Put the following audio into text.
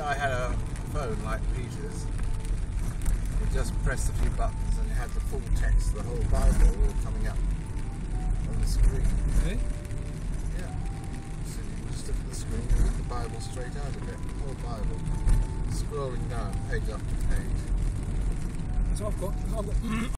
I had a phone like Peter's. You just pressed a few buttons and it had the full text, of the whole Bible all coming up on the screen. Really? Yeah. So you just look at the screen and read the Bible straight out of it. The whole Bible. Scrolling down, page after page. So I've got, I've got